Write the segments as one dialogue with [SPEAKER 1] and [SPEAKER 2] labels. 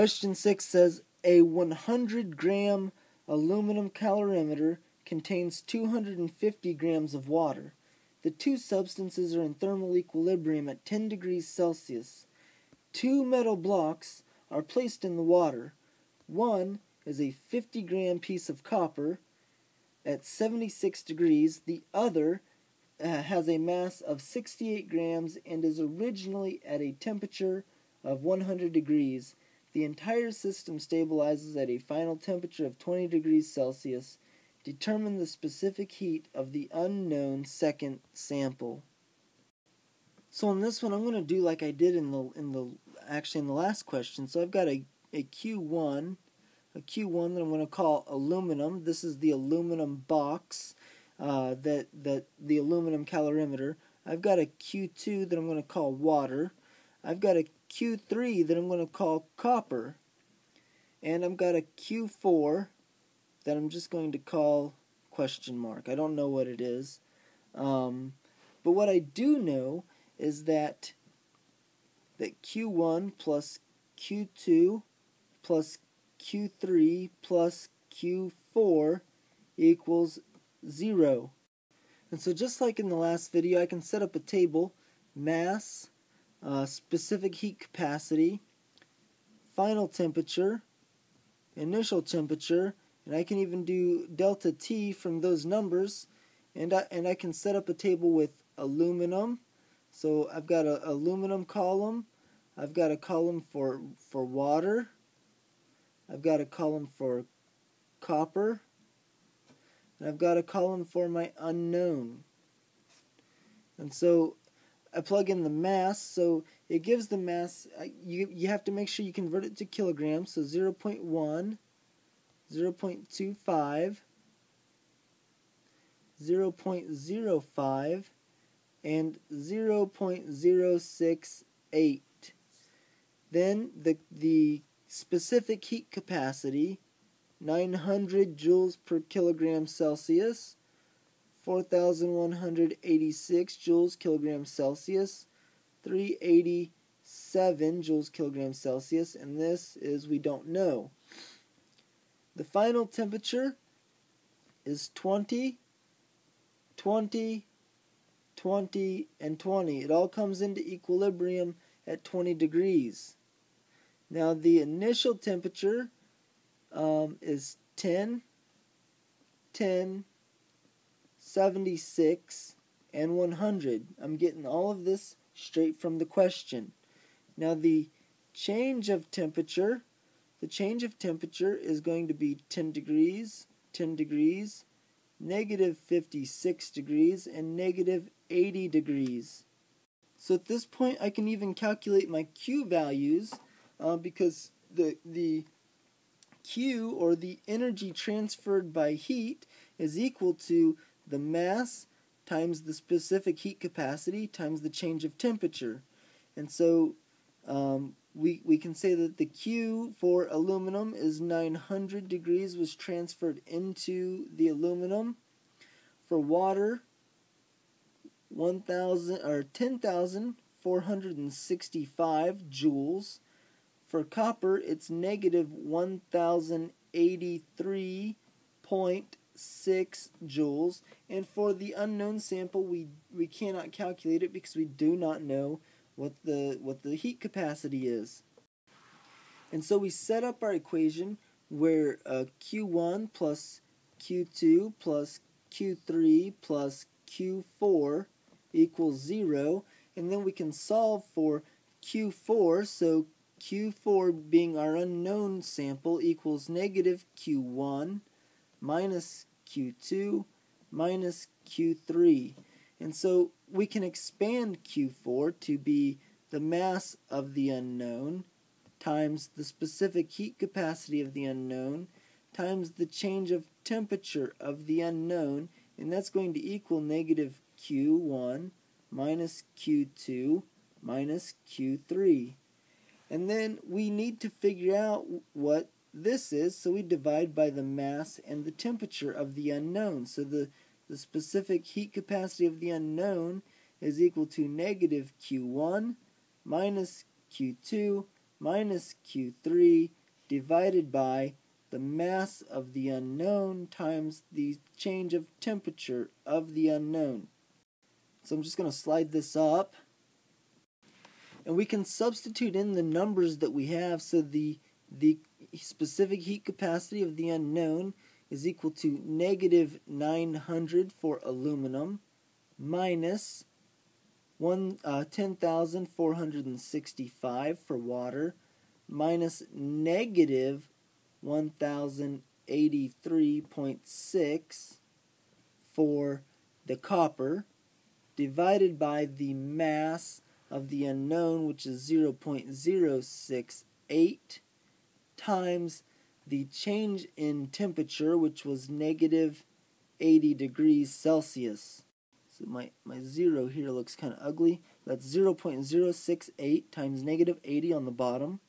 [SPEAKER 1] Question 6 says a 100 gram aluminum calorimeter contains 250 grams of water. The two substances are in thermal equilibrium at 10 degrees Celsius. Two metal blocks are placed in the water. One is a 50 gram piece of copper at 76 degrees. The other uh, has a mass of 68 grams and is originally at a temperature of 100 degrees. The entire system stabilizes at a final temperature of 20 degrees Celsius. Determine the specific heat of the unknown second sample. So on this one, I'm going to do like I did in the in the actually in the last question. So I've got a a Q1, a Q1 that I'm going to call aluminum. This is the aluminum box uh, that that the aluminum calorimeter. I've got a Q2 that I'm going to call water. I've got a Q3 that I'm going to call copper. And I've got a Q4 that I'm just going to call question mark. I don't know what it is. Um, but what I do know is that that Q1 plus Q2 plus Q3 plus Q4 equals 0. And so just like in the last video, I can set up a table, mass, uh, specific heat capacity, final temperature, initial temperature, and I can even do delta T from those numbers, and I, and I can set up a table with aluminum. So I've got an aluminum column, I've got a column for, for water, I've got a column for copper, and I've got a column for my unknown. And so I plug in the mass, so it gives the mass, uh, you, you have to make sure you convert it to kilograms, so 0 0.1, 0 0.25, 0 0.05, and 0 0.068. Then the, the specific heat capacity, 900 joules per kilogram Celsius, 4,186 joules kilogram Celsius, 387 joules kilogram Celsius, and this is we don't know. The final temperature is 20, 20, 20, and 20. It all comes into equilibrium at 20 degrees. Now the initial temperature um, is 10, 10, 76, and 100. I'm getting all of this straight from the question. Now the change of temperature, the change of temperature is going to be 10 degrees, 10 degrees, negative 56 degrees, and negative 80 degrees. So at this point I can even calculate my Q values uh, because the the Q or the energy transferred by heat is equal to the mass times the specific heat capacity times the change of temperature. And so um, we, we can say that the Q for aluminum is 900 degrees was transferred into the aluminum. For water, 1,000 or 10,465 joules for copper, it's negative 1083.6 joules. And for the unknown sample, we, we cannot calculate it because we do not know what the, what the heat capacity is. And so we set up our equation where uh, Q1 plus Q2 plus Q3 plus Q4 equals 0. And then we can solve for Q4. So Q4 being our unknown sample equals negative Q1 minus Q2 minus Q3. And so we can expand Q4 to be the mass of the unknown times the specific heat capacity of the unknown times the change of temperature of the unknown, and that's going to equal negative Q1 minus Q2 minus Q3. And then we need to figure out what this is, so we divide by the mass and the temperature of the unknown. So the, the specific heat capacity of the unknown is equal to negative Q1 minus Q2 minus Q3 divided by the mass of the unknown times the change of temperature of the unknown. So I'm just going to slide this up. And we can substitute in the numbers that we have so the, the specific heat capacity of the unknown is equal to negative 900 for aluminum minus one, uh, 10,465 for water minus negative 1083.6 for the copper divided by the mass of the unknown which is 0.068 times the change in temperature which was negative 80 degrees Celsius. So my, my zero here looks kind of ugly. That's 0.068 times negative 80 on the bottom.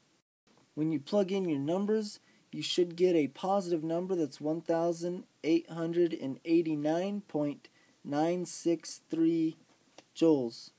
[SPEAKER 1] When you plug in your numbers, you should get a positive number that's 1,889.963 joules.